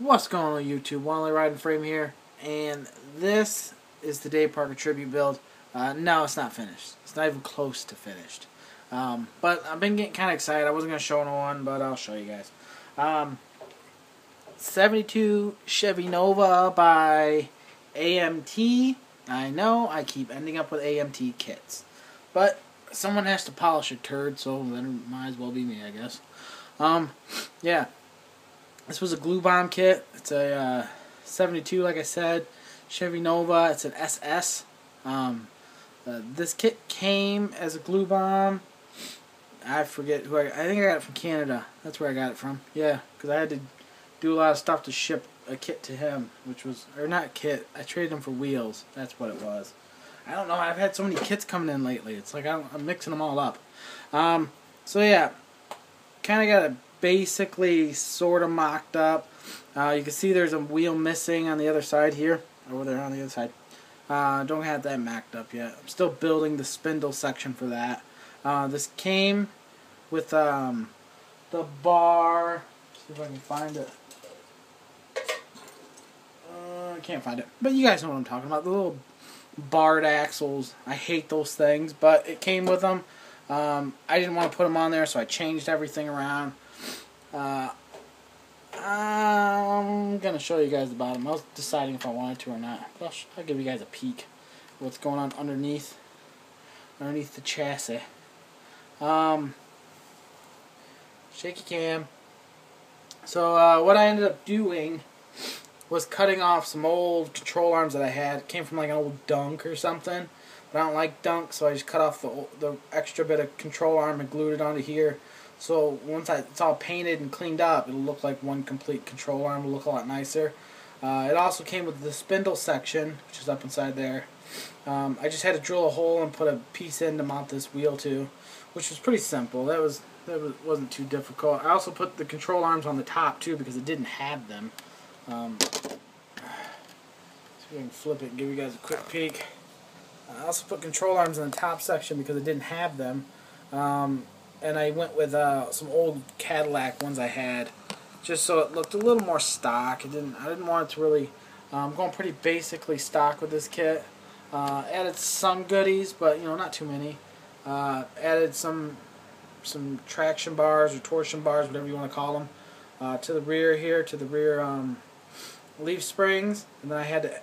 What's going on YouTube? Wally Riding Frame here, and this is the Dave Parker tribute build. Uh, no, it's not finished. It's not even close to finished. Um, but I've been getting kind of excited. I wasn't going to show no one, but I'll show you guys. Um, 72 Chevy Nova by AMT. I know I keep ending up with AMT kits. But someone has to polish a turd, so then might as well be me, I guess. Um, yeah. This was a glue bomb kit. It's a uh, 72, like I said. Chevy Nova. It's an SS. Um, uh, this kit came as a glue bomb. I forget who I. I think I got it from Canada. That's where I got it from. Yeah, because I had to do a lot of stuff to ship a kit to him, which was or not kit. I traded him for wheels. That's what it was. I don't know. I've had so many kits coming in lately. It's like I am mixing them all up. Um, so yeah, kind of got a basically sort of mocked up. Uh, you can see there's a wheel missing on the other side here, over there on the other side. Uh, don't have that mocked up yet. I'm still building the spindle section for that. Uh, this came with um, the bar. see if I can find it. Uh, I can't find it, but you guys know what I'm talking about. The little barred axles. I hate those things, but it came with them. Um, I didn't want to put them on there, so I changed everything around. Uh, I'm going to show you guys the bottom. I was deciding if I wanted to or not. I'll, I'll give you guys a peek what's going on underneath underneath the chassis. Um, shaky cam. So uh, what I ended up doing was cutting off some old control arms that I had. It came from like an old dunk or something. But I don't like dunk, so I just cut off the, the extra bit of control arm and glued it onto here. So once I, it's all painted and cleaned up, it'll look like one complete control arm. It'll look a lot nicer. Uh, it also came with the spindle section, which is up inside there. Um, I just had to drill a hole and put a piece in to mount this wheel to, which was pretty simple. That was that was, wasn't too difficult. I also put the control arms on the top too because it didn't have them. Um, see if I can flip it and give you guys a quick peek. I also put control arms in the top section because it didn't have them. Um, and I went with uh, some old Cadillac ones I had, just so it looked a little more stock. Didn't. I didn't want it to really. I'm um, going pretty basically stock with this kit. Uh, added some goodies, but you know not too many. Uh, added some some traction bars or torsion bars, whatever you want to call them, uh, to the rear here, to the rear um, leaf springs, and then I had to.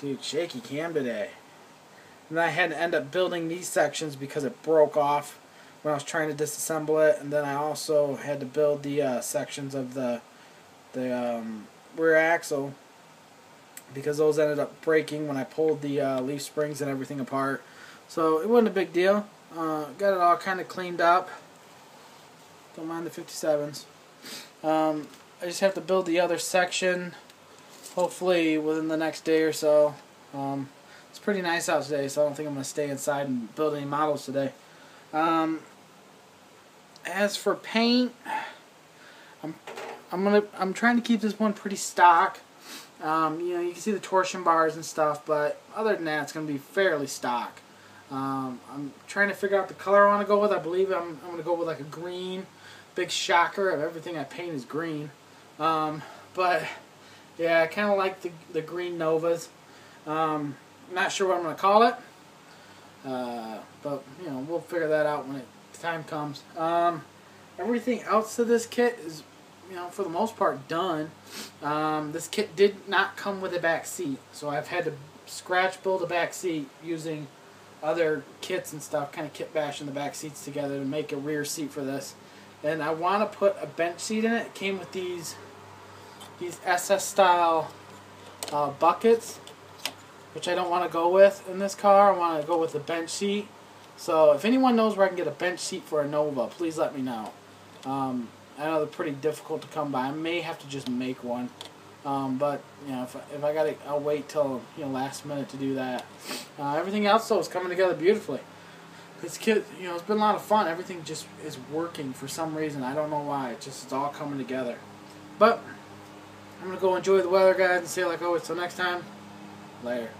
Dude, shaky cam today. And then I had to end up building these sections because it broke off when I was trying to disassemble it, and then I also had to build the uh, sections of the the um, rear axle because those ended up breaking when I pulled the uh, leaf springs and everything apart. So it wasn't a big deal. Uh, got it all kind of cleaned up. Don't mind the 57s. Um, I just have to build the other section hopefully within the next day or so. Um, it's pretty nice out today, so I don't think I'm going to stay inside and build any models today. Um, as for paint, I'm I'm gonna I'm trying to keep this one pretty stock. Um, you know, you can see the torsion bars and stuff, but other than that, it's gonna be fairly stock. Um, I'm trying to figure out the color I want to go with. I believe I'm I'm gonna go with like a green. Big shocker of everything I paint is green. Um, but yeah, I kind of like the the green Novas. Um, not sure what I'm gonna call it. Uh, but you know, we'll figure that out when the time comes. Um, everything else to this kit is, you know, for the most part done. Um, this kit did not come with a back seat, so I've had to scratch build a back seat using other kits and stuff, kind of kit bashing the back seats together to make a rear seat for this. And I want to put a bench seat in it. It came with these these SS style uh, buckets which I don't want to go with in this car. I want to go with the bench seat. So if anyone knows where I can get a bench seat for a Nova, please let me know. Um, I know they're pretty difficult to come by. I may have to just make one. Um, but, you know, if, if I got to, I'll wait till, you know, last minute to do that. Uh, everything else, though, is coming together beautifully. This kid, you know, it's been a lot of fun. Everything just is working for some reason. I don't know why. It just, it's all coming together. But, I'm going to go enjoy the weather, guys, and say like always, till next time, later.